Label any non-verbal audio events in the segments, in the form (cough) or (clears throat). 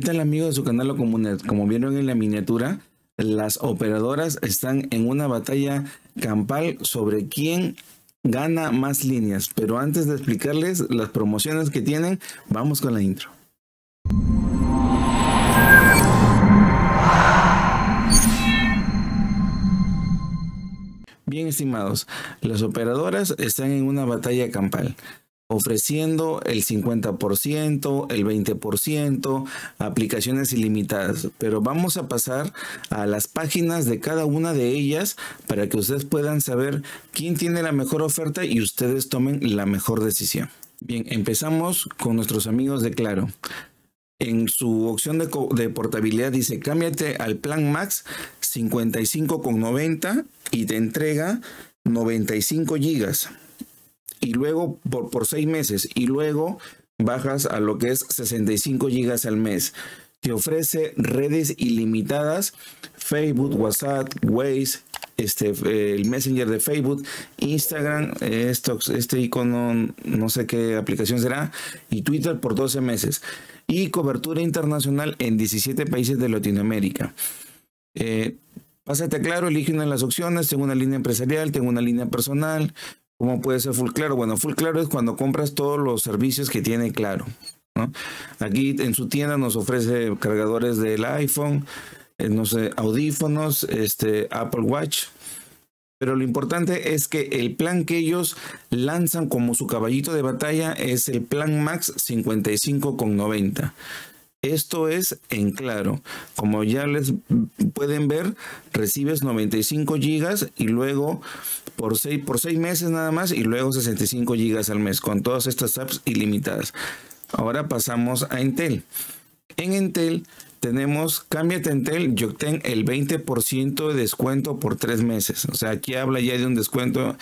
¿Qué tal amigos de su canal Comunet? Como vieron en la miniatura, las operadoras están en una batalla campal sobre quién gana más líneas. Pero antes de explicarles las promociones que tienen, vamos con la intro. Bien estimados, las operadoras están en una batalla campal ofreciendo el 50%, el 20%, aplicaciones ilimitadas. Pero vamos a pasar a las páginas de cada una de ellas para que ustedes puedan saber quién tiene la mejor oferta y ustedes tomen la mejor decisión. Bien, empezamos con nuestros amigos de Claro. En su opción de, portabilidad dice, cámbiate al plan Max 55,90 y te entrega 95 gigas y luego por, por seis meses y luego bajas a lo que es 65 gigas al mes. Te ofrece redes ilimitadas, Facebook, WhatsApp, Waze, este, el Messenger de Facebook, Instagram, este icono, no sé qué aplicación será, y Twitter por 12 meses. Y cobertura internacional en 17 países de Latinoamérica. Eh, pásate claro, elige una de las opciones, tengo una línea empresarial, tengo una línea personal, ¿Cómo puede ser Full Claro? Bueno, Full Claro es cuando compras todos los servicios que tiene Claro. Aquí en su tienda nos ofrece cargadores del iPhone, eh, no sé, audífonos, este, Apple Watch. Pero lo importante es que el plan que ellos lanzan como su caballito de batalla es el plan Max 55,90. Esto es en claro. Como ya les pueden ver, recibes 95 gigas y luego por 6, por seis meses nada más y luego 65 gigas al mes con todas estas apps ilimitadas. Ahora pasamos a Intel. En Intel tenemos, cámbiate Intel y obtén el 20% de descuento por tres meses. O sea, aquí habla ya de un descuento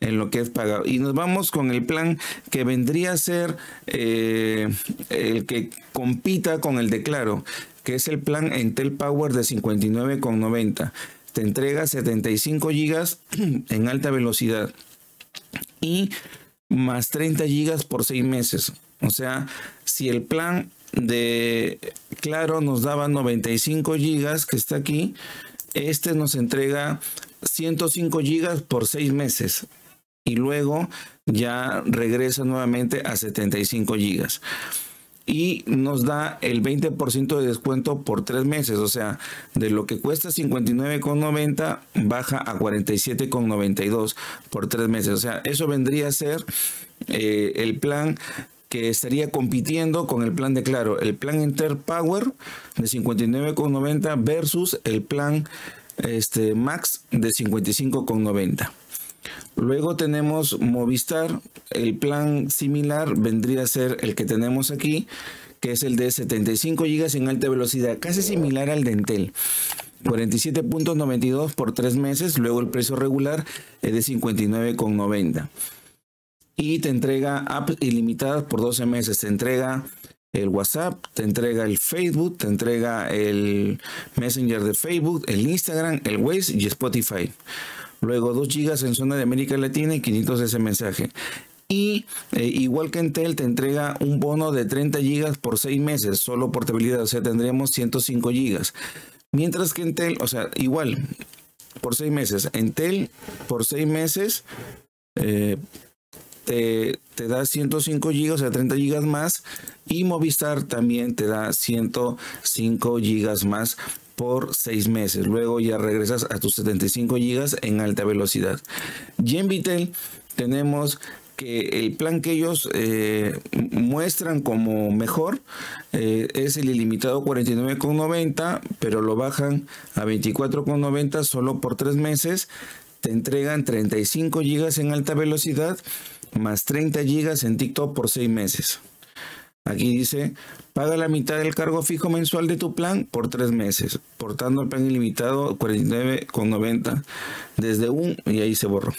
en lo que es pagado. Y nos vamos con el plan que vendría a ser eh, el que compita con el de Claro, que es el plan Intel Power de 59,90. Te entrega 75 gigas (clears throat) en alta velocidad y más 30 gigas por 6 meses. O sea, si el plan de Claro nos daba 95 gigas, que está aquí, este nos entrega 105 gigas por 6 meses y luego ya regresa nuevamente a 75 gigas. Y nos da el 20% de descuento por tres meses. O sea, de lo que cuesta 59,90 baja a 47,92 por tres meses. O sea, eso vendría a ser eh, el plan que estaría compitiendo con el plan de Claro, el plan Inter Power de 59,90 versus el plan este, Max de 55,90. Luego tenemos Movistar, el plan similar vendría a ser el que tenemos aquí, que es el de 75 GB en alta velocidad, casi similar al de Intel. 47.92 por tres meses, luego el precio regular es de 59.90. Y te entrega apps ilimitadas por 12 meses, te entrega el WhatsApp, te entrega el Facebook, te entrega el Messenger de Facebook, el Instagram, el Waze y Spotify. Luego 2 GB en zona de América Latina y 500 ese mensaje. Y eh, igual que Entel te entrega un bono de 30 GB por 6 meses, solo portabilidad, o sea, tendremos 105 GB. Mientras que Entel, o sea, igual, por 6 meses. Entel por 6 meses eh, te, te, da 105 GB, o sea, 30 GB más. Y Movistar también te da 105 GB más por seis meses. Luego ya regresas a tus 75 gigas en alta velocidad. Y en Vitel tenemos que el plan que ellos eh, muestran como mejor eh, es el ilimitado 49,90, pero lo bajan a 24,90 solo por tres meses. Te entregan 35 gigas en alta velocidad más 30 gigas en TikTok por seis meses. Aquí dice, paga la mitad del cargo fijo mensual de tu plan por tres meses, portando el plan ilimitado 49,90 desde un y ahí se borró.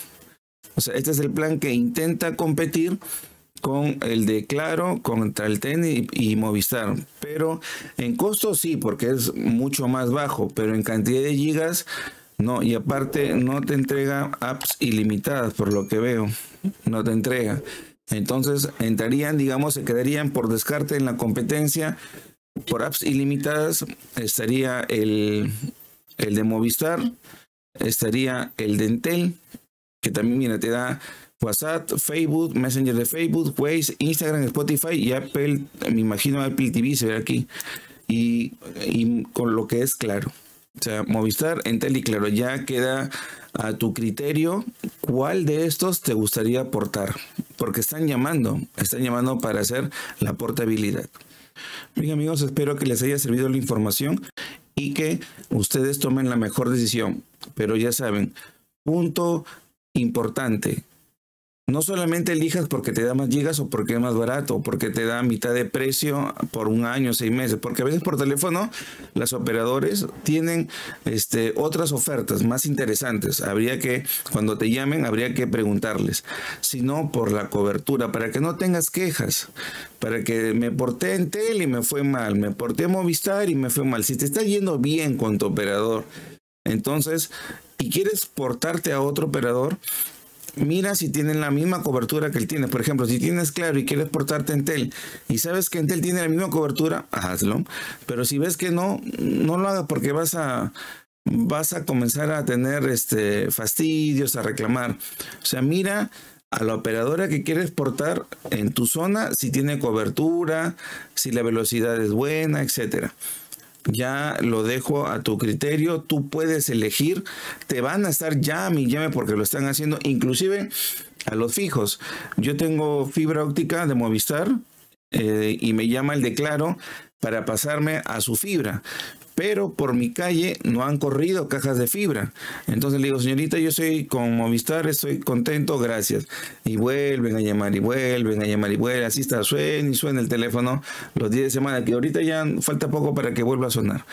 O sea, este es el plan que intenta competir con el de Claro, contra el TEN y, Movistar. Pero en costo sí, porque es mucho más bajo, pero en cantidad de gigas no. Y aparte no te entrega apps ilimitadas, por lo que veo. No te entrega. Entonces entrarían, digamos, se quedarían por descarte en la competencia por apps ilimitadas estaría el, el de Movistar, estaría el de Entel, que también, mira, te da WhatsApp, Facebook, Messenger de Facebook, Waze, Instagram, Spotify y Apple, me imagino Apple TV se ve aquí. Y, y con lo que es claro. O sea, Movistar, Entel y Claro, ya queda a tu criterio cuál de estos te gustaría aportar, porque están llamando, están llamando para hacer la portabilidad. Bien amigos, espero que les haya servido la información y que ustedes tomen la mejor decisión. Pero ya saben, punto importante, no solamente elijas porque te da más gigas o porque es más barato o porque te da mitad de precio por un año, seis meses, porque a veces por teléfono los operadores tienen este, otras ofertas más interesantes. Habría que, cuando te llamen, habría que preguntarles, sino por la cobertura, para que no tengas quejas, para que me porté en Tel y me fue mal, me porté en Movistar y me fue mal. Si te está yendo bien con tu operador, entonces, y quieres portarte a otro operador, mira si tienen la misma cobertura que él tiene. Por ejemplo, si tienes claro y quieres portarte Entel y sabes que Entel tiene la misma cobertura, hazlo. Pero si ves que no, no lo hagas porque vas a vas a comenzar a tener este fastidios, a reclamar. O sea, mira a la operadora que quieres portar en tu zona si tiene cobertura, si la velocidad es buena, etcétera ya lo dejo a tu criterio, tú puedes elegir, te van a estar llame y llame porque lo están haciendo, inclusive a los fijos. Yo tengo fibra óptica de Movistar eh, y me llama el de Claro para pasarme a su fibra pero por mi calle no han corrido cajas de fibra. Entonces le digo, señorita, yo soy con Movistar, estoy contento, gracias. Y vuelven a llamar y vuelven a llamar y vuelven, así está, suena y suena el teléfono los días de semana, que ahorita ya falta poco para que vuelva a sonar.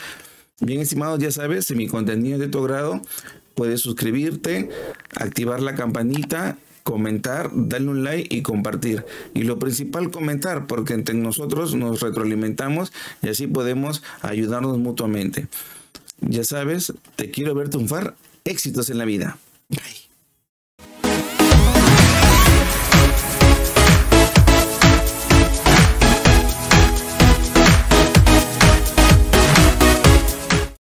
Bien, estimados, ya sabes, si mi contenido es de tu grado, puedes suscribirte, activar la campanita comentar, darle un like y compartir. Y lo principal, comentar, porque entre nosotros nos retroalimentamos y así podemos ayudarnos mutuamente. Ya sabes, te quiero ver triunfar. Éxitos en la vida.